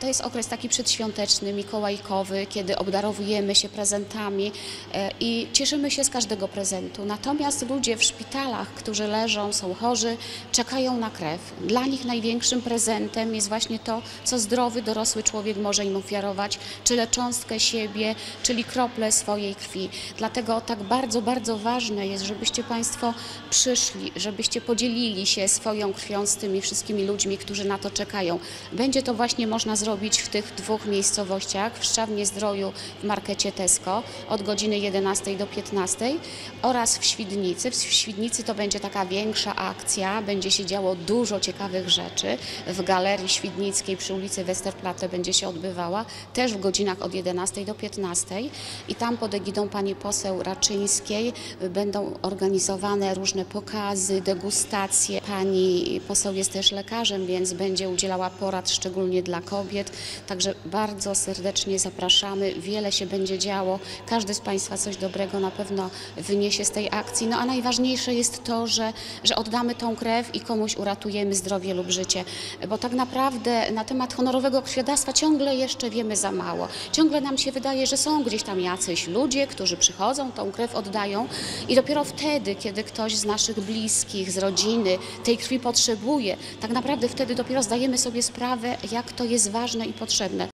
To jest okres taki przedświąteczny, mikołajkowy, kiedy obdarowujemy się prezentami e, i cieszymy się z każdego prezentu. Natomiast ludzie w szpitalach, którzy leżą, są chorzy, czekają na krew. Dla nich największym prezentem jest właśnie to, co zdrowy, dorosły człowiek może im ofiarować, czyli cząstkę siebie, czyli krople swojej krwi. Dlatego tak bardzo, bardzo ważne jest, żebyście Państwo przyszli, żebyście podzielili się swoją krwią z tymi wszystkimi ludźmi, którzy na to czekają. Będzie to właśnie można zrobić w tych dwóch miejscowościach, w Szczawnie Zdroju w markecie Tesco od godziny 11 do 15 oraz w Świdnicy. W Świdnicy to będzie taka większa akcja, będzie się działo dużo ciekawych rzeczy. W Galerii Świdnickiej przy ulicy Westerplatte będzie się odbywała, też w godzinach od 11 do 15 i tam pod egidą pani poseł Raczyńskiej będą organizowane różne pokazy, degustacje. Pani poseł jest też lekarzem, więc będzie udzielała porad szczególnie dla kobiet. Także bardzo serdecznie zapraszamy. Wiele się będzie działo. Każdy z Państwa coś dobrego na pewno wyniesie z tej akcji. No a najważniejsze jest to, że, że oddamy tą krew i komuś uratujemy zdrowie lub życie. Bo tak naprawdę na temat honorowego krwiodawstwa ciągle jeszcze wiemy za mało. Ciągle nam się wydaje, że są gdzieś tam jacyś ludzie, którzy przychodzą, tą krew oddają i dopiero wtedy, kiedy ktoś z naszych bliskich, z rodziny tej krwi potrzebuje, tak naprawdę wtedy dopiero zdajemy sobie sprawę, jak to jest ważne i potrzebne.